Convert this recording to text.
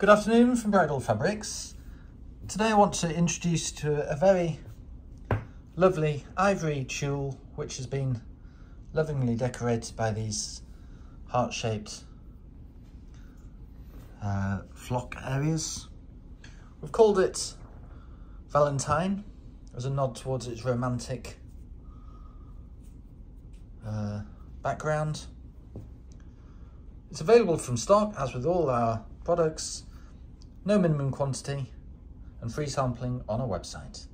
Good afternoon from Bridal Fabrics. Today I want to introduce to a very lovely ivory tulle which has been lovingly decorated by these heart-shaped uh, flock areas. We've called it Valentine as a nod towards its romantic uh, background. It's available from stock as with all our products, no minimum quantity and free sampling on our website.